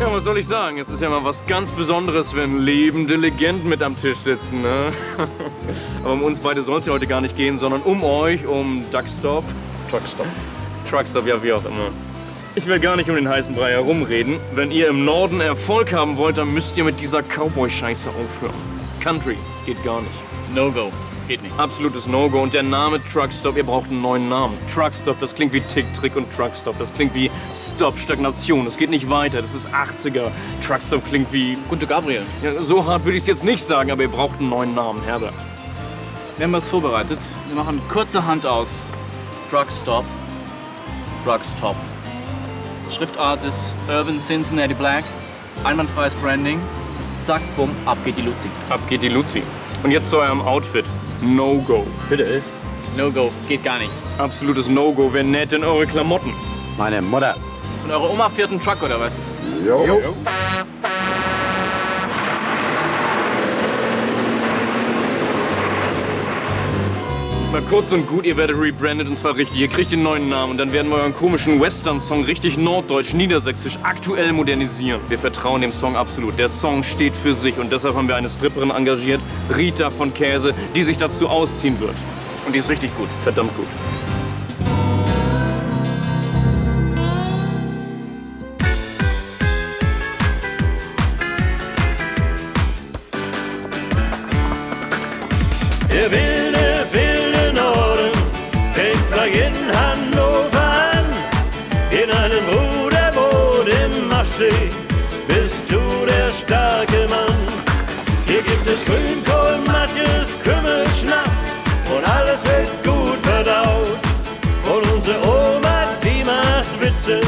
Ja, was soll ich sagen? Es ist ja mal was ganz Besonderes, wenn lebende Legenden mit am Tisch sitzen, ne? Aber um uns beide soll es ja heute gar nicht gehen, sondern um euch, um Duckstop. Truckstop. Truckstop, ja, wie auch immer. Ich will gar nicht um den heißen Brei herumreden. Wenn ihr im Norden Erfolg haben wollt, dann müsst ihr mit dieser Cowboy-Scheiße aufhören. Country geht gar nicht. No-Go. Geht nicht. Absolutes No-Go. Und der Name Truckstop, ihr braucht einen neuen Namen. Truckstop, das klingt wie Tick, Trick und Truckstop. Das klingt wie Stop, Stagnation. Das geht nicht weiter. Das ist 80er. Truckstop klingt wie... Gute Gabriel. Ja, so hart würde ich es jetzt nicht sagen, aber ihr braucht einen neuen Namen, Herbert. Wir haben was vorbereitet. Wir machen kurze Hand aus. Drugstop. Drugstop. Schriftart ist Urban Cincinnati Black. Einwandfreies Branding. Zack, bumm, ab geht die Luzi. Ab geht die Luzi. Und jetzt zu eurem Outfit. No-Go. Bitte? No-Go. Geht gar nicht. Absolutes No-Go. Wer näht denn eure Klamotten? Meine Mutter. Und eure Oma fährt einen Truck oder was? Jo. Mal kurz und gut, ihr werdet rebrandet und zwar richtig. Ihr kriegt den neuen Namen und dann werden wir euren komischen Western-Song richtig norddeutsch, niedersächsisch, aktuell modernisieren. Wir vertrauen dem Song absolut. Der Song steht für sich und deshalb haben wir eine Stripperin engagiert, Rita von Käse, die sich dazu ausziehen wird. Und die ist richtig gut, verdammt gut. Der wilde, In einem Ruderboot im Maschsee bist du der starke Mann. Hier gibt es Grünkohl, Matjes, Kümmel, Schnaps und alles wird gut verdaut. Und unsere Oma, die macht Witze,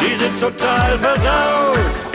die sind total versaut.